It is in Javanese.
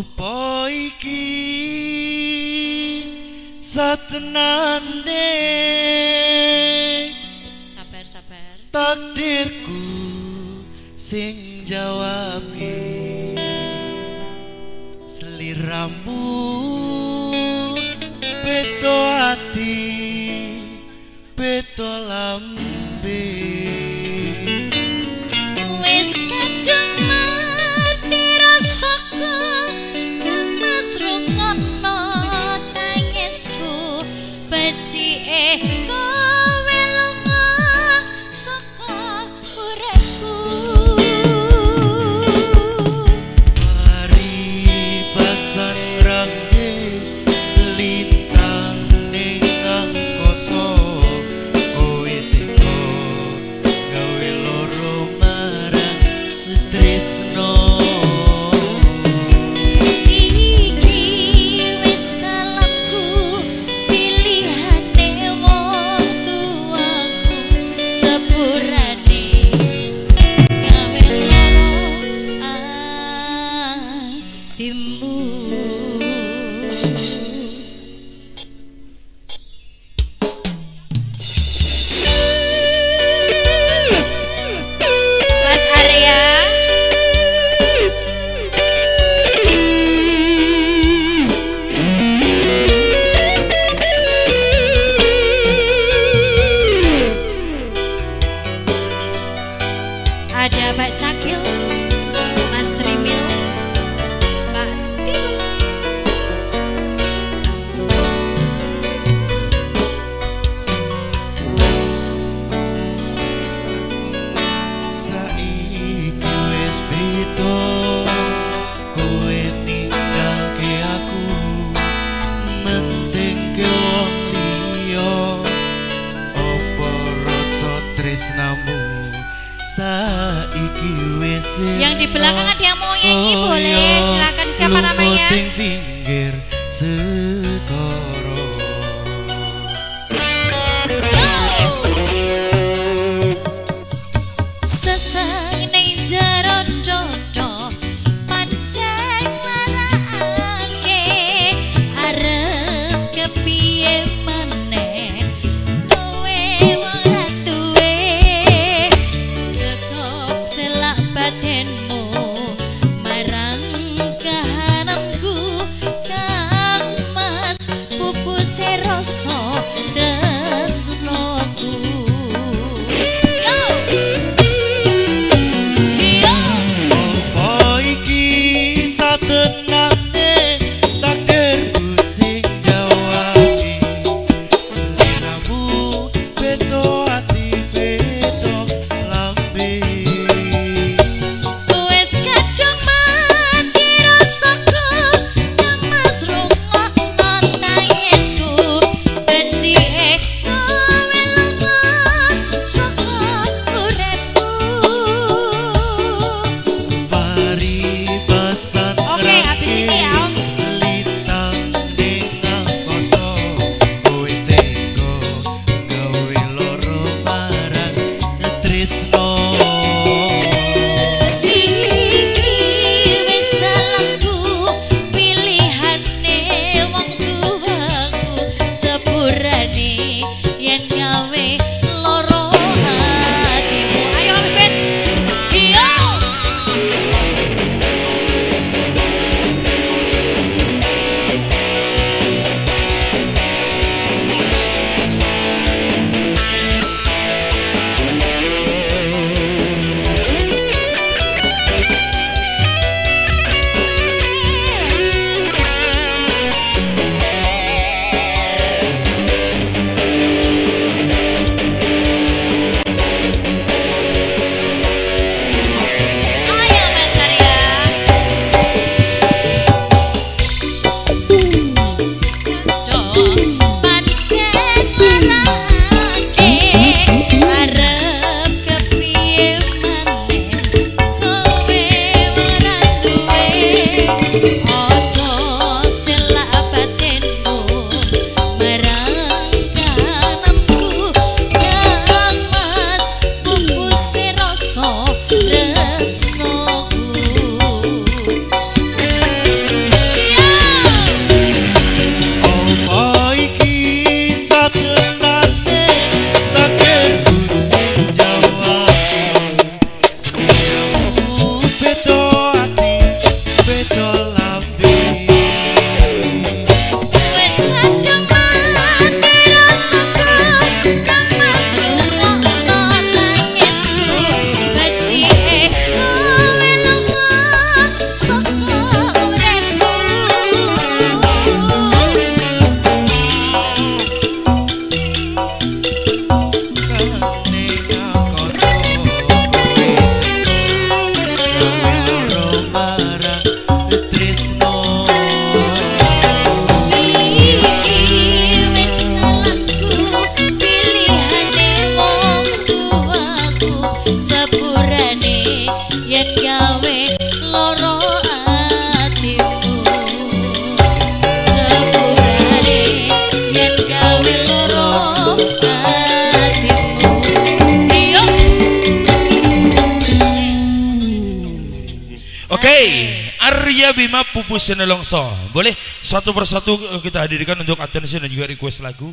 Opo iki satenane Sabar sabar. takdirku sing jawabke seliramu beto ati beto lambe Becike kowe lunga saka uripku. Paribasan rangge lintang saiki wis Yang di belakang ada yang mau nyanyi Oh, boleh. iya. Silakan siapa namanya? pinggir sekoro Baba. Arya Bima Pupus Senelongso. Boleh satu persatu kita hadirkan untuk attention dan juga request lagu.